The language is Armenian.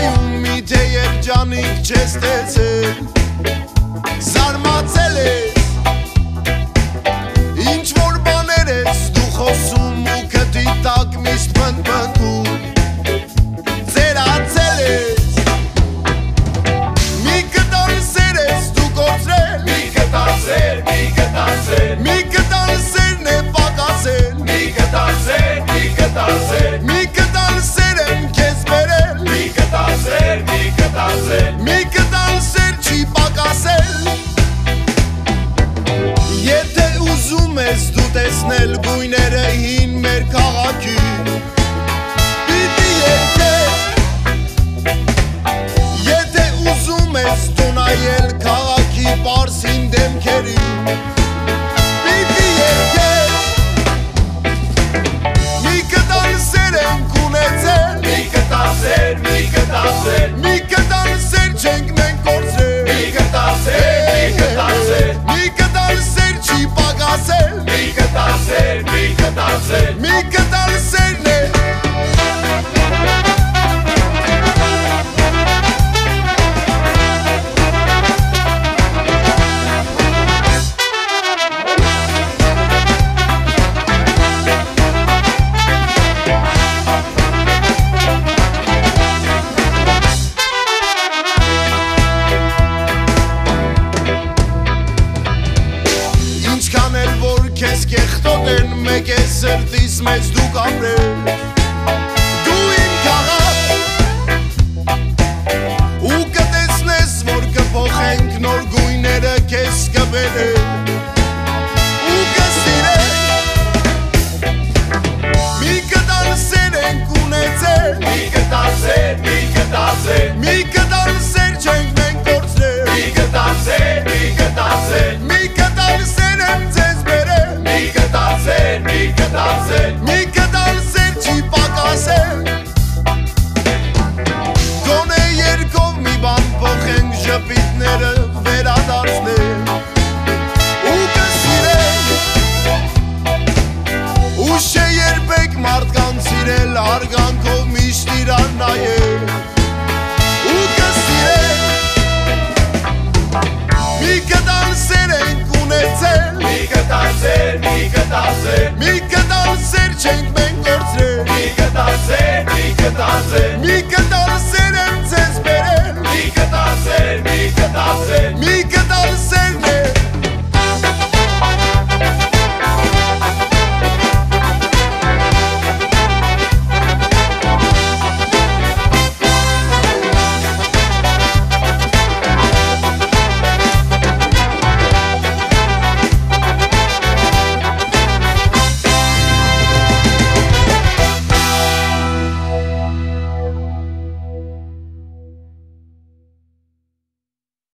Շուկայում մի դե, թեև ջանիկ չես տեսել Զարմացել ես մեր քաղաքի Պիտի երկես Եթե ուզում ես դու նայել քաղաքի պարսին դեմքերին Պիտի երկես Մի կտան սեր ենք ունեցել մի կտանցեր, մի կտանցեր, Մի կտան սեր չենք մենք կործրել մի կտանցեր, մի կտանցեր, Մի կտան սեր չի պակասել մի մի կտանցեր, Մի Mika! Մեկ է սրտիս մեծ դու կապրել Դու իմ քաղաք Ու կտեսնես որ կփոխենք նոր գույները քեզ կբերեն Ու կստիրենք Մի կտան սեր ենք ունեցել մի կտանցեր, մի կտանցեր, Մի կտանցեր, Մի կտան սեր չի պակասել Գոնե երկով մի բան փոխենք ժպիտները վերադարձնել Ու կսիրենք Ուշ է երբեք մարդկանց սիրել արգանքով միշտ իրան նայել você.